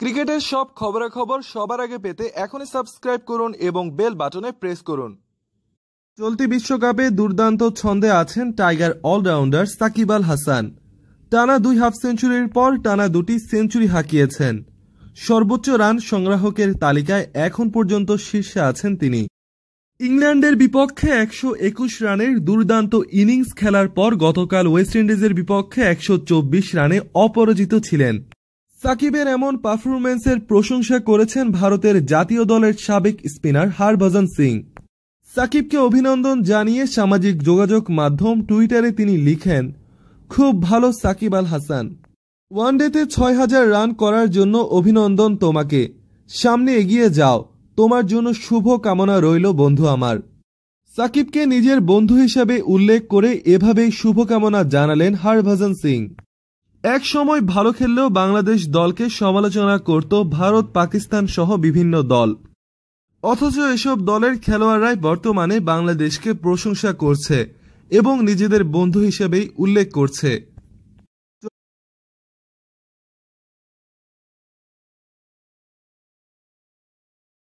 ক্রিকেটের সব খবরাখবর সবার আগে পেতে এখনই সাবস্ক্রাইব করুন এবং বেল বাটনে প্রেস করুন। চলতি বিশ্বকাপে দুর্দান্ত ছন্দে আছেন টাইগার অলরাউন্ডার সাকিব আল হাসান। টানা দুই হাফ সেঞ্চুরির পর টানা দুটি সেঞ্চুরি হাঁকিয়েছেন। সর্বোচ্চ রান সংগ্রাহকের তালিকায় এখন পর্যন্ত শীর্ষে আছেন তিনি। ইংল্যান্ডের বিপক্ষে একশো একুশ রানের দুর্দান্ত ইনিংস খেলার পর গতকাল ওয়েস্ট ইন্ডিজের বিপক্ষে একশো চব্বিশ রানে অপরাজিত ছিলেন। সাকিবের এমন পারফরমেন্সের প্রশংসা করেছেন ভারতের জাতীয় দলের সাবেক স্পিনার হরভজন সিং। সাকিবকে অভিনন্দন জানিয়ে সামাজিক যোগাযোগ মাধ্যম টুইটারে তিনি লিখেন, খুব ভালো সাকিব আল হাসান। ওয়ানডেতে ছয় হাজার রান করার জন্য অভিনন্দন তোমাকে। সামনে এগিয়ে যাও। তোমার জন্য শুভ কামনা রইল বন্ধু আমার। সাকিবকে নিজের বন্ধু হিসাবে উল্লেখ করে এভাবেই শুভকামনা জানালেন হরভজন সিং। এক সময় ভালো খেললেও বাংলাদেশ দলকে সমালোচনা করত ভারত পাকিস্তান সহ বিভিন্ন দল। অথচ এসব দলের খেলোয়াড়রাই বর্তমানে বাংলাদেশকে প্রশংসা করছে এবং নিজেদের বন্ধু হিসেবেই উল্লেখ করছে।